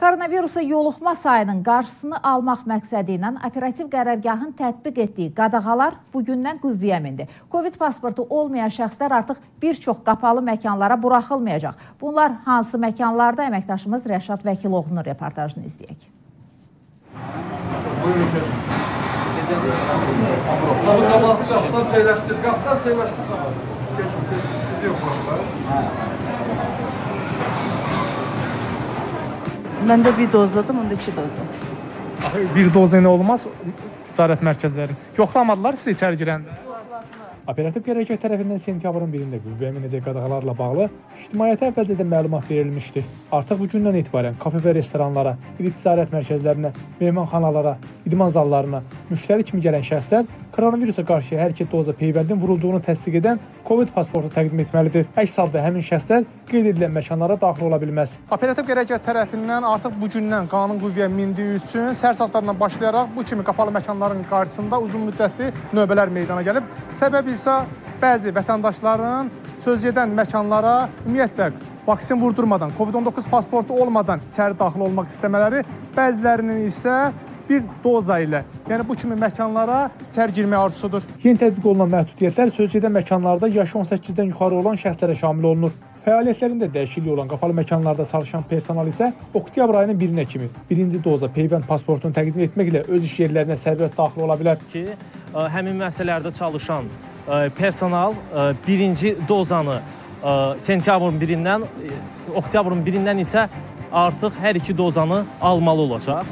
Koronavirusa yoluxma sayının qarşısını almaq məqsədi ilə operativ qərargahın tətbiq etdiyi qadağalar bugündən qüvvəyə mindi. Covid pasportu olmayan şəxslər artıq bir çox qapalı məkanlara buraxılmayacaq. Bunlar hansı məkanlarda əməkdaşımız Rəşad Vəkilovunun reportajını izləyək. Qabı qabaqı qapıdan söyləşdir, qapıdan söyləşdir qabaq. Geçin, siz yox başlar. Məndə bir dozadır, onda iki doza. Axı bir doza ilə olmaz ticarət mərkəzləri. Yoxlamadılar sizi içəri girəndə. Operativ qərargah tərəfindən sentyabrın 1-də qüvvəyə minəcək qadağalarla bağlı ictimaiyyətə əvvəlcədən məlumat verilmişdi. Artıq bu gündən etibarən kafe və restoranlara, ticarət mərkəzlərinə, mehmanxanalara, idman zallarına müştəri kimi gələn şəxslər koronavirusa qarşı hər iki doza peyvəndin vurulduğunu təsdiq edən COVID pasportu təqdim etməlidir. Əks halda həmin şəxslər qeyd edilən məkanlara daxil ola bilməz. Operativ qərargah tərəfindən artıq bu gündən qanun qüvvəyə mindiyi üçün sərt hallardan başlayaraq bu kimi qapalı məkanların qarşısında uzun müddətli növbələr meydana gəlib. Səbəbi isə bəzi vətəndaşların sözgedən məkanlara ümumiyyətlə vaksin vurdurmadan, COVID-19 pasportu olmadan içəri daxil olmaq istəmələri, bəzilərinin isə bir doza ilə, yəni bu kimi məkanlara içəri girmək arzusudur. Yeni tətbiq olunan məhdudiyyətlər sözgedən məkanlarda yaşı 18-dən yuxarı olan şəxslərə şamil olunur. Fəaliyyətlərində dəyişiklik olan qapalı məkanlarda çalışan personal isə oktyabr ayının 1-nə kimi birinci doza peyvənd pasportunu təqdim etməklə öz iş yerlərinə sərbəst daxil ola bilər. ki, ə, həmin müəssisələrdə çalışan ə, personal ə, birinci dozanı sentyabrın 1-dən, ə, oktyabrın 1-dən isə artıq hər iki dozanı almalı olacaq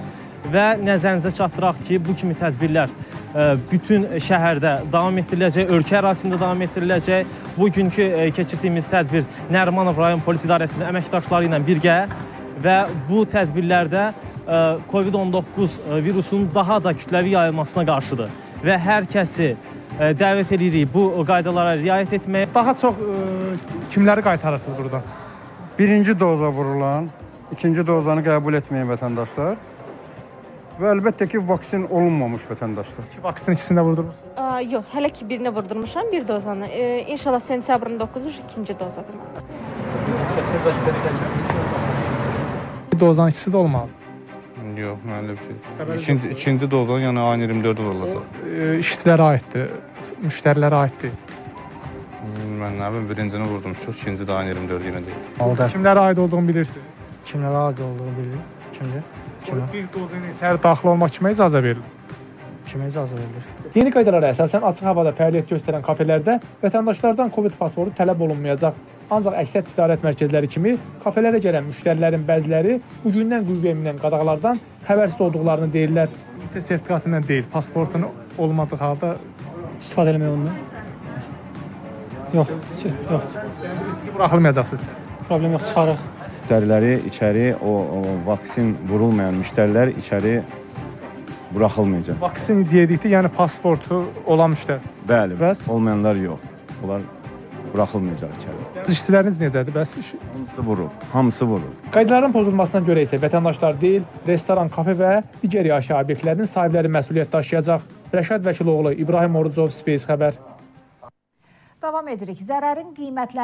və nəzərinizə çatdıraq ki, bu kimi tədbirlər ə, bütün şəhərdə davam etdiriləcək, ölkə ərazisində davam etdiriləcək. Bugünkü ə, keçirdiyimiz tədbir Nərimanov rayon polis idarəsinin əməkdaşları ilə birgə və bu tədbirlərdə ə, COVID-19 virusunun daha da kütləvi yayılmasına qarşıdır və hər kəsi dəvət edirik bu qaydalara riayət etməyə. Daha çox ə, kimləri qaytarırsınız burada? Birinci doza vurulan, ikinci dozanı qəbul etməyən vətəndaşlar və əlbəttə ki, vaksin olunmamış vətəndaşlar. İki vaksin ikisini də vurdurmuş. Aa, yox, hələ ki birini vurdurmuşam, bir dozanı. E, inşallah sentyabrın 9-u ikinci dozadır məndə. Bir dozanın ikisi də olmalı. Yox, mən elə bir şey. Xəbəri İkinci, ikinci dozan yəni ayın 24-də olacaq. Ə, işçilərə aiddir, müştərilərə aiddir. Mən nə bilim, birincini vurdumuşuq, ikinci də ayın 24-də yenə deyil. Aldı. Kimlərə aid olduğunu bilirsiniz. Kimlərə aid olduğunu bilir. Kimdir? Kimə? Bir ilə içəri daxil olmaq kimə icazə verilir? Kimə icazə verilir? Yeni qaydalara əsasən açıq havada fəaliyyət göstərən kafelərdə vətəndaşlardan COVID pasportu tələb olunmayacaq. Ancaq əksər ticarət mərkəzləri kimi kafelərə gələn müştərilərin bəziləri bu gündən qüvvəyə minən qadağalardan xəbərsiz olduqlarını deyirlər. Test sertifikatından deyil, pasportun olmadığı halda İstifadə eləmək olmur. Yox, yox. yəni riski buraxılmayacaqsınız. Problem yox, çıxarıq. Müştəriləri içəri o, o vaksin vurulmayan müştərilər içəri buraxılmayacaq. Vaksin deyədikdə, yəni pasportu olan müştəri. Bəli, Bəs? olmayanlar yox. Onlar buraxılmayacaq içəri. İşçiləriniz necədir? Bəs iş- Hamısı vurur. Hamısı vurur. Qaydaların pozulmasına görə isə vətəndaşlar deyil, restoran, kafe və digər yaşayış obyektlərinin sahibləri məsuliyyət daşıyacaq. Rəşad Vəkiloğlu, İbrahim Orucov, Space xəbər. Davam edirik. Zərərin qiymətləri